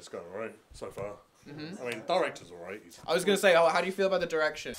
It's going alright so far. Mm-hmm. I mean, director's alright. I was gonna say, oh, how do you feel about the direction?